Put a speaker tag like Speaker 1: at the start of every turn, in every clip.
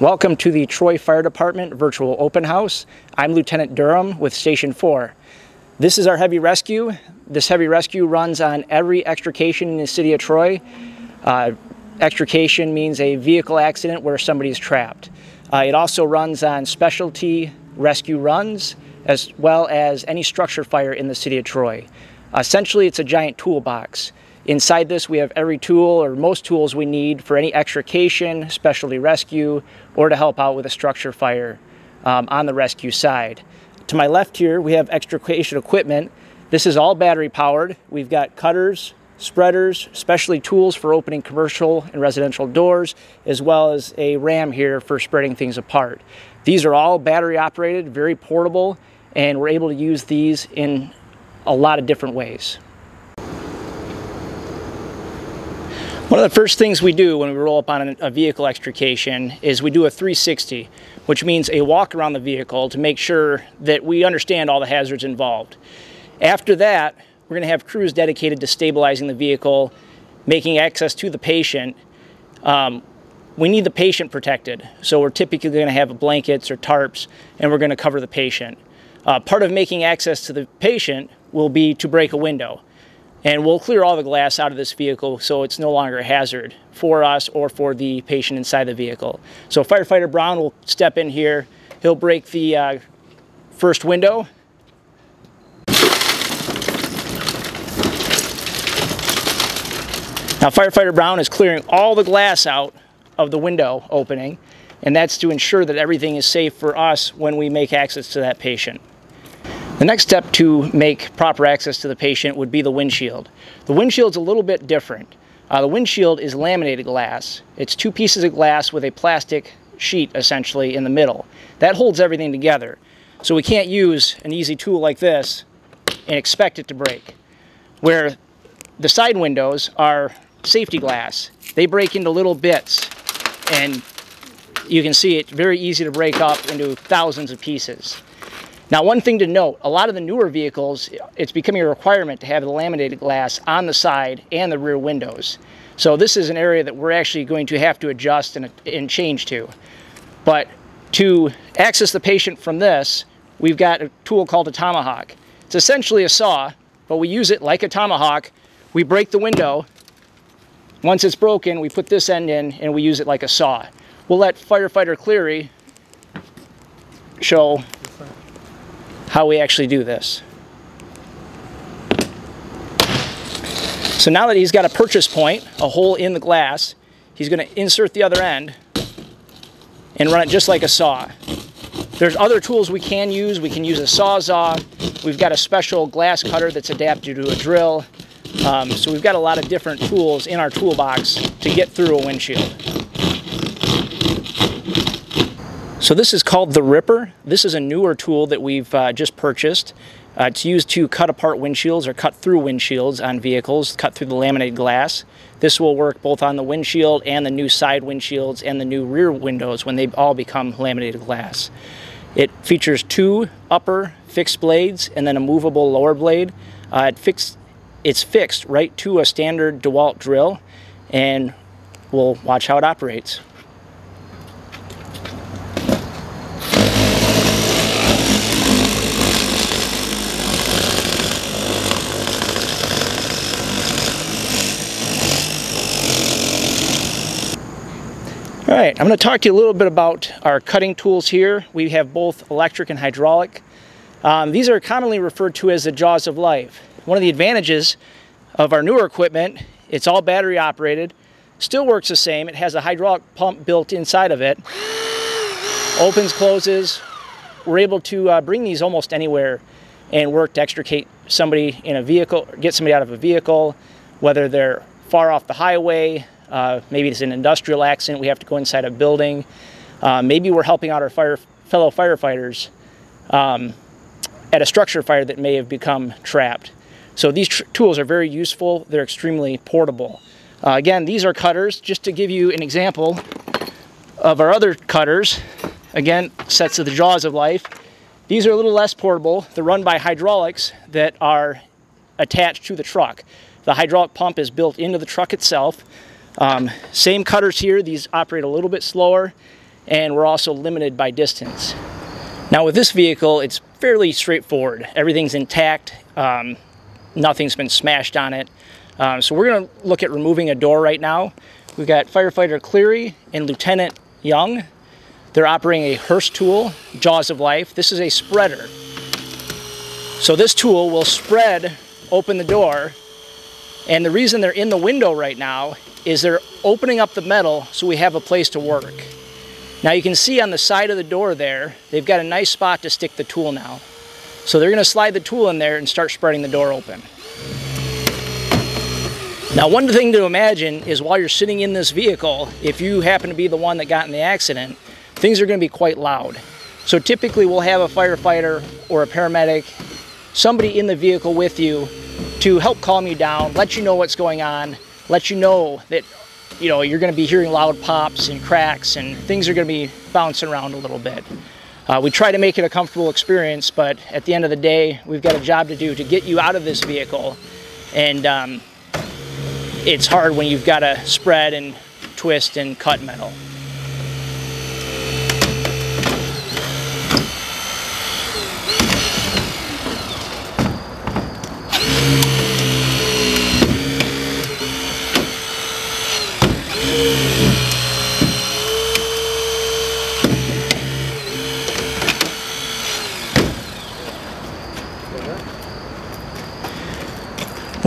Speaker 1: Welcome to the Troy Fire Department virtual open house. I'm Lieutenant Durham with Station 4. This is our heavy rescue. This heavy rescue runs on every extrication in the city of Troy. Uh, extrication means a vehicle accident where somebody is trapped. Uh, it also runs on specialty rescue runs as well as any structure fire in the city of Troy. Essentially, it's a giant toolbox. Inside this, we have every tool or most tools we need for any extrication, specialty rescue, or to help out with a structure fire um, on the rescue side. To my left here, we have extrication equipment. This is all battery powered. We've got cutters, spreaders, specialty tools for opening commercial and residential doors, as well as a ram here for spreading things apart. These are all battery operated, very portable, and we're able to use these in a lot of different ways. One of the first things we do when we roll up on a vehicle extrication is we do a 360, which means a walk around the vehicle to make sure that we understand all the hazards involved. After that, we're going to have crews dedicated to stabilizing the vehicle, making access to the patient. Um, we need the patient protected, so we're typically going to have blankets or tarps, and we're going to cover the patient. Uh, part of making access to the patient will be to break a window. And we'll clear all the glass out of this vehicle so it's no longer a hazard for us or for the patient inside the vehicle. So firefighter Brown will step in here. He'll break the uh, first window. Now firefighter Brown is clearing all the glass out of the window opening and that's to ensure that everything is safe for us when we make access to that patient. The next step to make proper access to the patient would be the windshield. The windshield's a little bit different. Uh, the windshield is laminated glass. It's two pieces of glass with a plastic sheet essentially in the middle. That holds everything together. So we can't use an easy tool like this and expect it to break. Where the side windows are safety glass. They break into little bits and you can see it very easy to break up into thousands of pieces. Now, one thing to note, a lot of the newer vehicles, it's becoming a requirement to have the laminated glass on the side and the rear windows. So this is an area that we're actually going to have to adjust and, and change to. But to access the patient from this, we've got a tool called a tomahawk. It's essentially a saw, but we use it like a tomahawk. We break the window. Once it's broken, we put this end in and we use it like a saw. We'll let firefighter Cleary show how we actually do this. So now that he's got a purchase point, a hole in the glass, he's going to insert the other end and run it just like a saw. There's other tools we can use. We can use a sawzall. We've got a special glass cutter that's adapted to a drill. Um, so we've got a lot of different tools in our toolbox to get through a windshield. So this is called the Ripper. This is a newer tool that we've uh, just purchased. Uh, it's used to cut apart windshields or cut through windshields on vehicles, cut through the laminated glass. This will work both on the windshield and the new side windshields and the new rear windows when they all become laminated glass. It features two upper fixed blades and then a movable lower blade. Uh, it fix, it's fixed right to a standard DeWalt drill and we'll watch how it operates. Right, I'm going to talk to you a little bit about our cutting tools here. We have both electric and hydraulic. Um, these are commonly referred to as the jaws of life. One of the advantages of our newer equipment, it's all battery operated, still works the same. It has a hydraulic pump built inside of it. Opens, closes. We're able to uh, bring these almost anywhere and work to extricate somebody in a vehicle, get somebody out of a vehicle, whether they're far off the highway, uh, maybe it's an industrial accident, we have to go inside a building. Uh, maybe we're helping out our fire, fellow firefighters um, at a structure fire that may have become trapped. So these tools are very useful. They're extremely portable. Uh, again, these are cutters. Just to give you an example of our other cutters, again, sets of the jaws of life. These are a little less portable. They're run by hydraulics that are attached to the truck. The hydraulic pump is built into the truck itself. Um, same cutters here, these operate a little bit slower and we're also limited by distance. Now with this vehicle, it's fairly straightforward. Everything's intact. Um, nothing's been smashed on it. Um, so we're going to look at removing a door right now. We've got firefighter Cleary and Lieutenant Young. They're operating a Hurst tool, Jaws of Life. This is a spreader. So this tool will spread open the door. And the reason they're in the window right now is they're opening up the metal so we have a place to work. Now you can see on the side of the door there, they've got a nice spot to stick the tool now. So they're gonna slide the tool in there and start spreading the door open. Now one thing to imagine is while you're sitting in this vehicle, if you happen to be the one that got in the accident, things are gonna be quite loud. So typically we'll have a firefighter or a paramedic, somebody in the vehicle with you to help calm you down, let you know what's going on, let you know that you know you're going to be hearing loud pops and cracks and things are going to be bouncing around a little bit. Uh, we try to make it a comfortable experience, but at the end of the day, we've got a job to do to get you out of this vehicle. And um, it's hard when you've got to spread and twist and cut metal.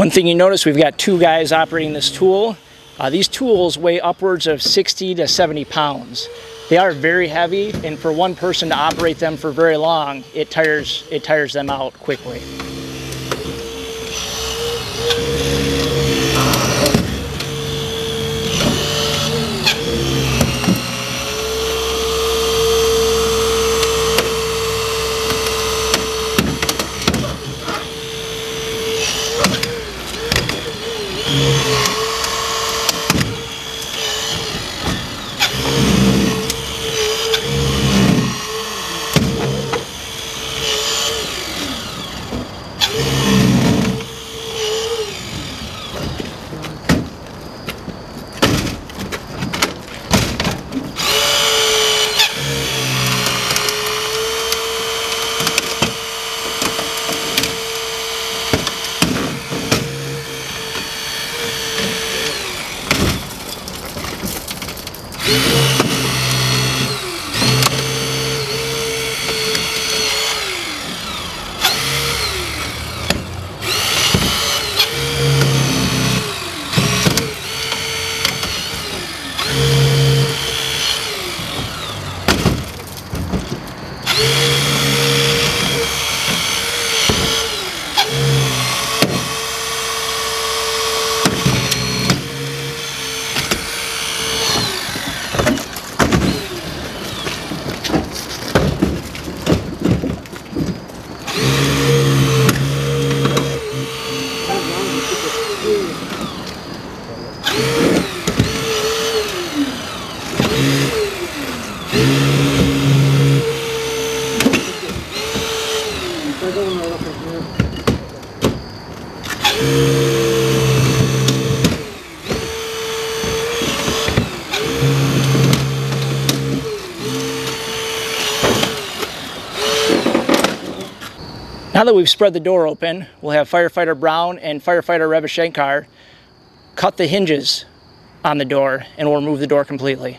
Speaker 1: One thing you notice, we've got two guys operating this tool. Uh, these tools weigh upwards of 60 to 70 pounds. They are very heavy, and for one person to operate them for very long, it tires, it tires them out quickly. Now that we've spread the door open, we'll have firefighter Brown and firefighter Revashankar cut the hinges on the door and we'll remove the door completely.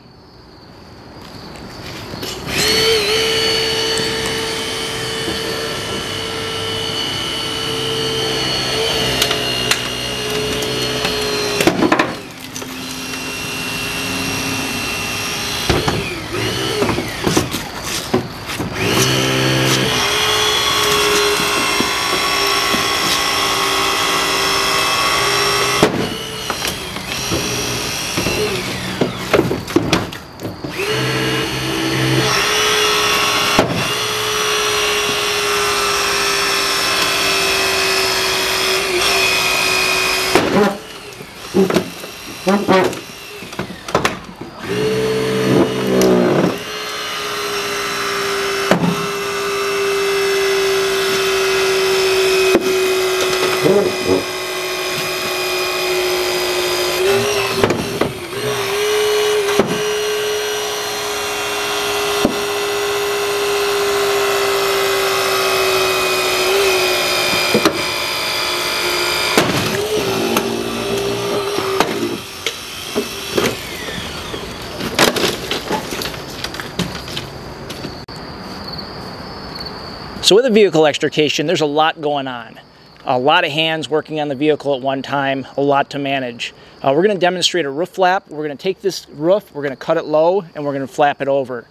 Speaker 1: So with a vehicle extrication, there's a lot going on. A lot of hands working on the vehicle at one time, a lot to manage. Uh, we're going to demonstrate a roof flap. We're going to take this roof, we're going to cut it low, and we're going to flap it over.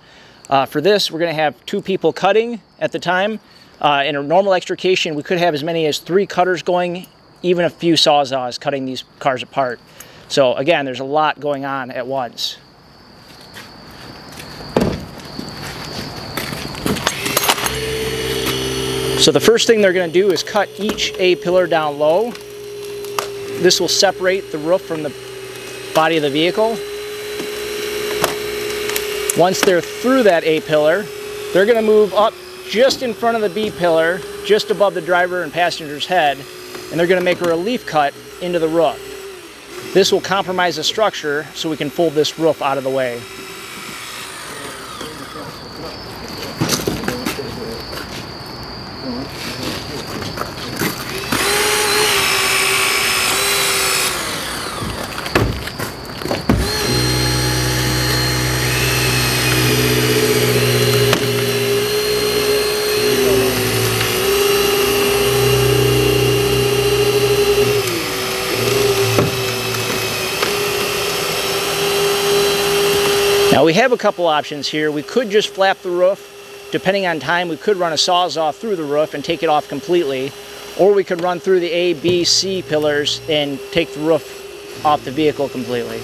Speaker 1: Uh, for this, we're going to have two people cutting at the time. Uh, in a normal extrication, we could have as many as three cutters going, even a few sawzalls cutting these cars apart. So again, there's a lot going on at once. So the first thing they're going to do is cut each A-pillar down low. This will separate the roof from the body of the vehicle. Once they're through that A-pillar, they're going to move up just in front of the B-pillar, just above the driver and passenger's head, and they're going to make a relief cut into the roof. This will compromise the structure so we can fold this roof out of the way. We have a couple options here. We could just flap the roof. Depending on time, we could run a sawzall through the roof and take it off completely. Or we could run through the A, B, C pillars and take the roof off the vehicle completely.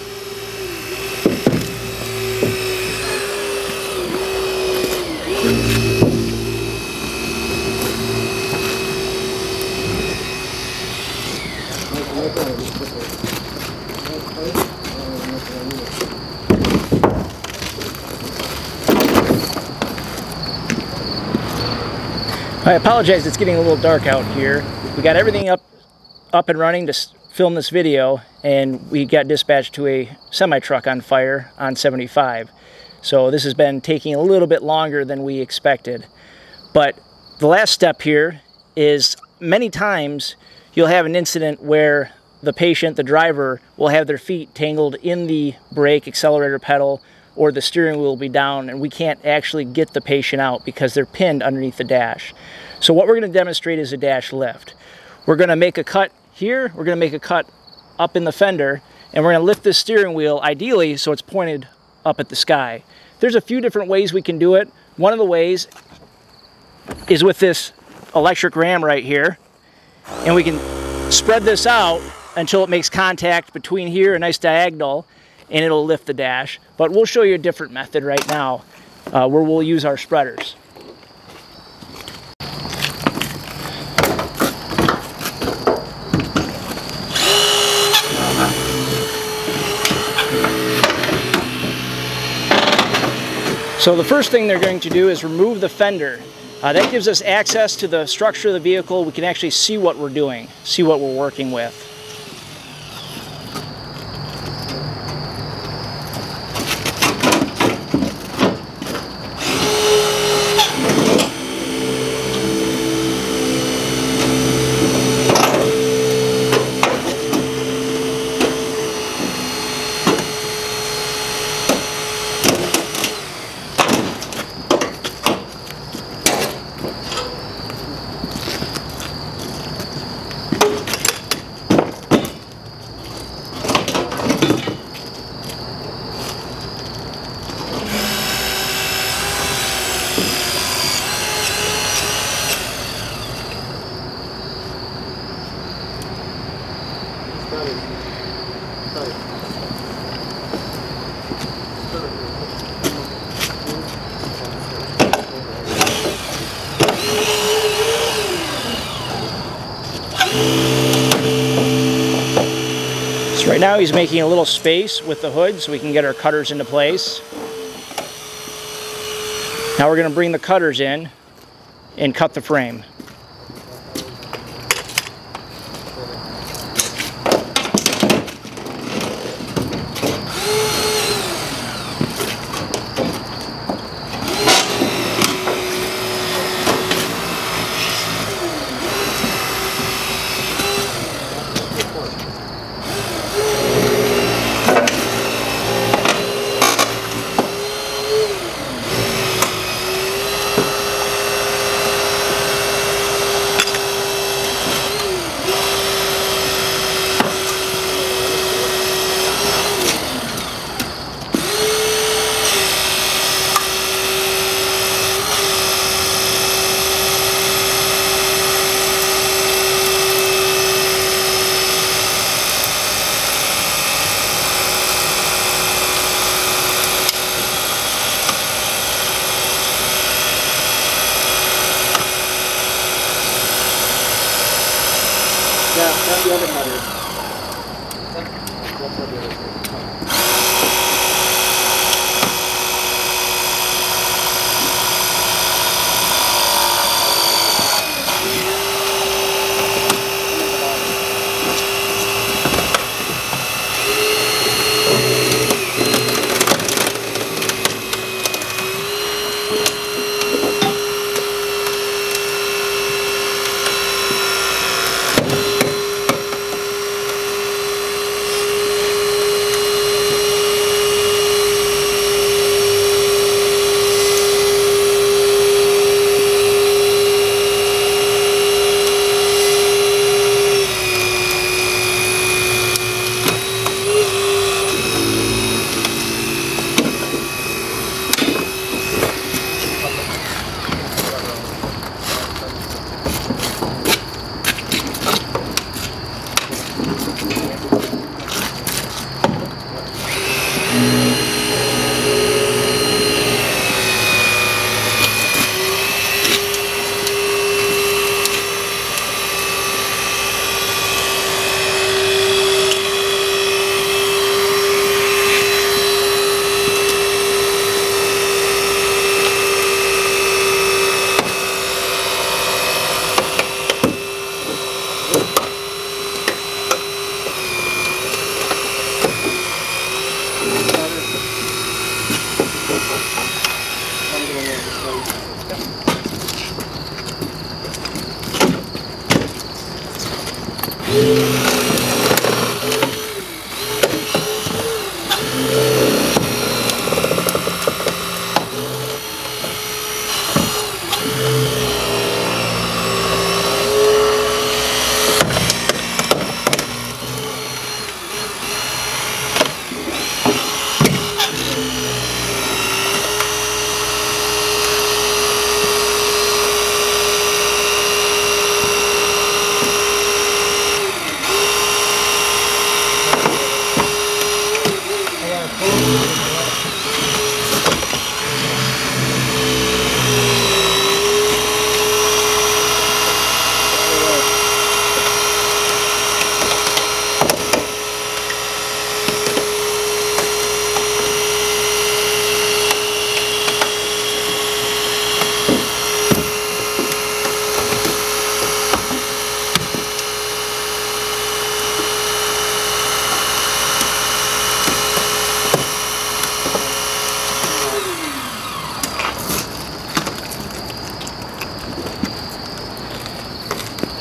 Speaker 1: I apologize, it's getting a little dark out here. We got everything up, up and running to film this video, and we got dispatched to a semi-truck on fire on 75. So this has been taking a little bit longer than we expected. But the last step here is many times you'll have an incident where the patient, the driver, will have their feet tangled in the brake accelerator pedal or the steering wheel will be down and we can't actually get the patient out because they're pinned underneath the dash. So what we're going to demonstrate is a dash lift. We're going to make a cut here, we're going to make a cut up in the fender, and we're going to lift this steering wheel ideally so it's pointed up at the sky. There's a few different ways we can do it. One of the ways is with this electric ram right here, and we can spread this out until it makes contact between here, a nice diagonal, and it'll lift the dash. But we'll show you a different method right now uh, where we'll use our spreaders. So the first thing they're going to do is remove the fender. Uh, that gives us access to the structure of the vehicle. We can actually see what we're doing, see what we're working with. So right now he's making a little space with the hood so we can get our cutters into place. Now we're going to bring the cutters in and cut the frame.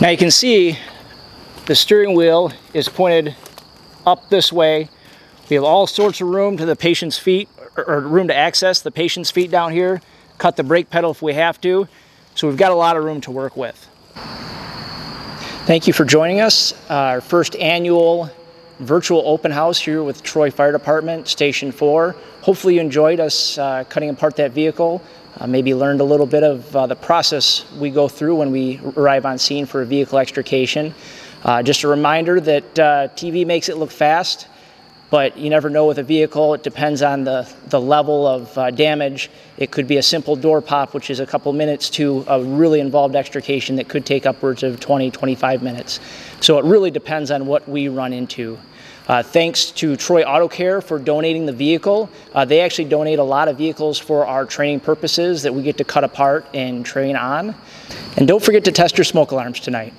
Speaker 1: Now you can see the steering wheel is pointed up this way. We have all sorts of room to the patient's feet, or, room to access the patient's feet down here, cut the brake pedal if we have to. So we've got a lot of room to work with. Thank you for joining us. Our first annual virtual open house here with Troy Fire Department, Station 4. Hopefully you enjoyed us uh, cutting apart that vehicle, uh, maybe learned a little bit of uh, the process we go through when we arrive on scene for a vehicle extrication. Uh, just a reminder that uh, TV makes it look fast, but you never know with a vehicle. It depends on the, the level of uh, damage. It could be a simple door pop, which is a couple minutes, to a really involved extrication that could take upwards of 20, 25 minutes. So it really depends on what we run into. Uh, thanks to Troy Auto Care for donating the vehicle. Uh, they actually donate a lot of vehicles for our training purposes that we get to cut apart and train on. And don't forget to test your smoke alarms tonight.